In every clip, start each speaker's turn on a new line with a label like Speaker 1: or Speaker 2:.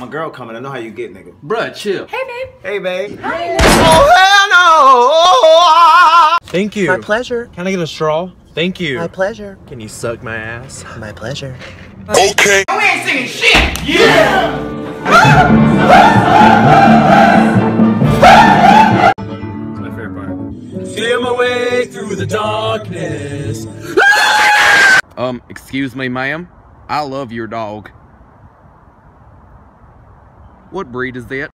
Speaker 1: My girl coming. I know how you get, nigga.
Speaker 2: Bruh, chill.
Speaker 3: Hey, babe.
Speaker 1: Hey, babe.
Speaker 4: Oh, hell no! Thank you.
Speaker 5: My pleasure.
Speaker 4: Can I get a straw? Thank you.
Speaker 5: My pleasure.
Speaker 4: Can you suck my ass?
Speaker 5: My pleasure.
Speaker 4: Okay.
Speaker 3: We ain't singing shit. Yeah.
Speaker 4: my favorite part.
Speaker 2: Feel my way through the darkness.
Speaker 6: Um, excuse me, ma'am. I love your dog. What breed is that?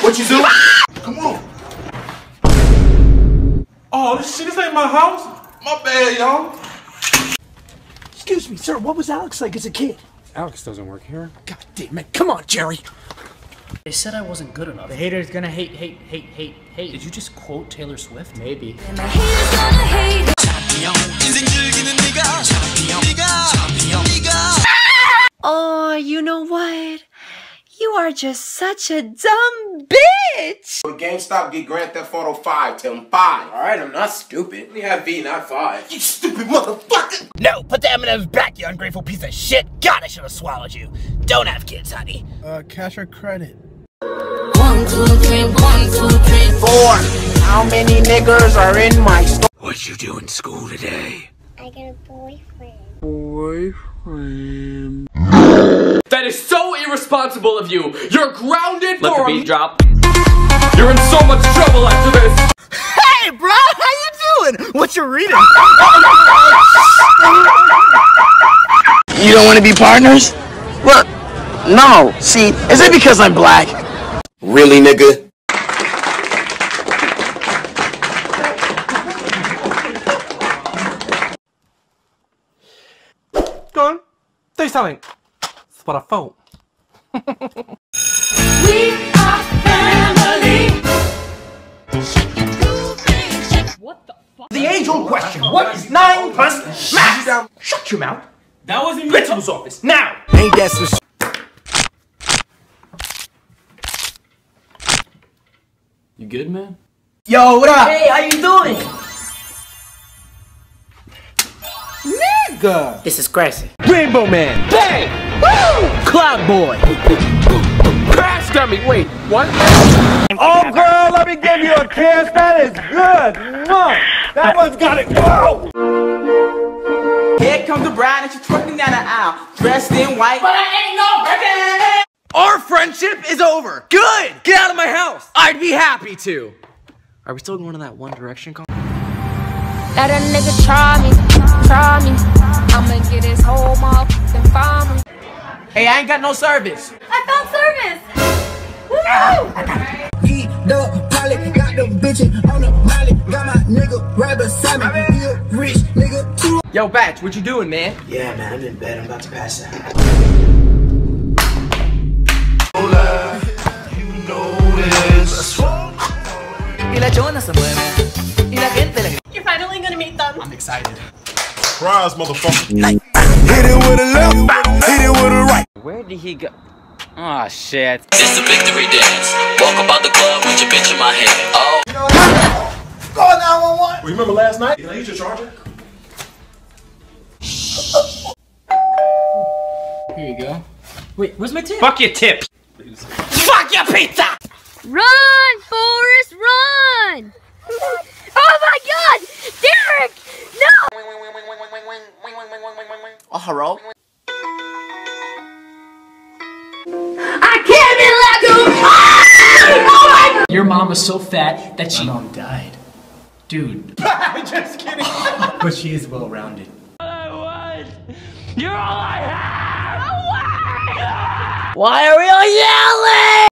Speaker 3: What you do?
Speaker 4: Come on. Oh, this shit, this ain't my house. My bad, y'all.
Speaker 7: Excuse me, sir, what was Alex like as a kid?
Speaker 8: Alex doesn't work here.
Speaker 7: God damn it. Come on, Jerry.
Speaker 9: They said I wasn't good enough.
Speaker 10: The hater's gonna hate, hate, hate, hate, hate.
Speaker 9: Did you just quote Taylor Swift?
Speaker 10: Maybe.
Speaker 11: You are just such a dumb bitch!
Speaker 3: When GameStop get Grand Theft Auto 5, tell them 5.
Speaker 2: Alright, I'm not stupid. We have V, not 5.
Speaker 3: You stupid motherfucker!
Speaker 7: No, put the M&M's back, you ungrateful piece of shit. God, I should have swallowed you. Don't have kids, honey.
Speaker 8: Uh, cash or credit?
Speaker 12: One, two, three, one, two, three, four.
Speaker 5: How many niggers are in my store?
Speaker 7: What you do in school today?
Speaker 12: I got a boyfriend.
Speaker 5: Boyfriend.
Speaker 2: That is so irresponsible of you. You're grounded
Speaker 6: Let
Speaker 2: for
Speaker 6: the
Speaker 2: a
Speaker 6: beat drop.
Speaker 2: You're in so much trouble after this.
Speaker 5: Hey, bro, how you doing? What you reading? you don't want to be partners? Well, no. See, is it because I'm black?
Speaker 3: Really, nigga?
Speaker 7: Go on. Say something. That's what I thought.
Speaker 12: We are family.
Speaker 10: What the fuck?
Speaker 7: The age-old question. What is 9 plus math? Shut your mouth.
Speaker 10: That wasn't me.
Speaker 7: Principal's office, now!
Speaker 5: Ain't that some
Speaker 2: You good, man?
Speaker 5: Yo, what up?
Speaker 10: Hey, how you doing?
Speaker 5: Nigga!
Speaker 10: This is crazy.
Speaker 7: Rainbow Man!
Speaker 5: Bang! Woo! Cloud Boy!
Speaker 2: Crash dummy. Wait, what?
Speaker 4: Oh, girl, let me give you a kiss. That is good. Mwah. That one's got it. Whoa.
Speaker 5: Here comes the bride and she's twerking down the aisle, dressed in white.
Speaker 3: But I ain't no virgin!
Speaker 5: Our friendship is over. Good! Get out of my house! I'd be happy to.
Speaker 6: Are we still going to that One Direction concert?
Speaker 12: Let a nigga try me, try me.
Speaker 5: Hey, I ain't got no service.
Speaker 11: I found service!
Speaker 13: Eat ah, the poly, got them bitches on the molly. Got my nigga right beside me. He a rich nigga too.
Speaker 5: Yo, Batch, what you doing, man?
Speaker 7: Yeah, man, I'm in bed. I'm about to pass out.
Speaker 5: Y la chona se mueve. Y la gente le
Speaker 11: You're finally gonna meet them.
Speaker 7: I'm excited.
Speaker 4: Surprise, motherfucker.
Speaker 13: Hit it with a left,
Speaker 6: did he go? Oh shit.
Speaker 14: It's the victory dance. Walk about the club with your bitch in my hand. Oh.
Speaker 13: Call 911.
Speaker 4: Well, you remember last night? Can I use your charger?
Speaker 10: Here you go. Wait, where's my tip?
Speaker 7: Fuck your tip.
Speaker 5: Fuck your pizza!
Speaker 11: Run, Forrest, run! Oh my god! Derek! No!
Speaker 5: Oh, hello?
Speaker 10: Your mom was so fat that she. My mom died. Dude.
Speaker 7: Just kidding. but she is well rounded.
Speaker 10: You're all I have!
Speaker 11: Why are we all yelling?